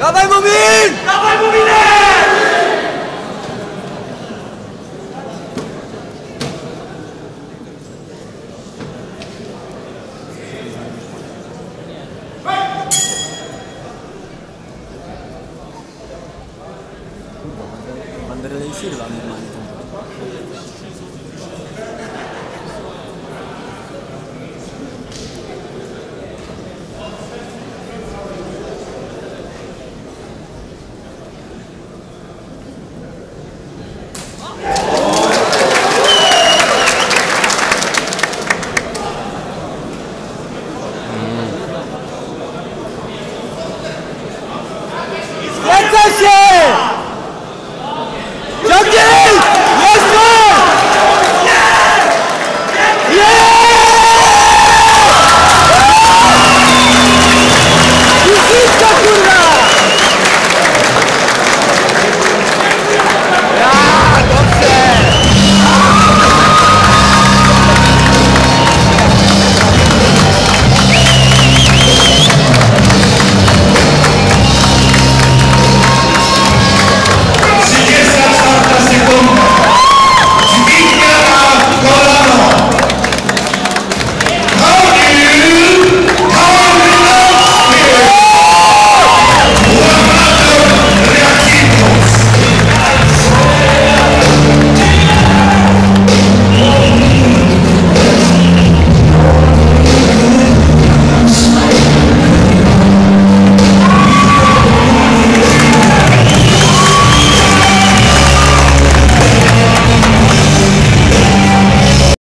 야발무민! 야발무민에! 만들어낸 실을 많이 많이 Congratulations!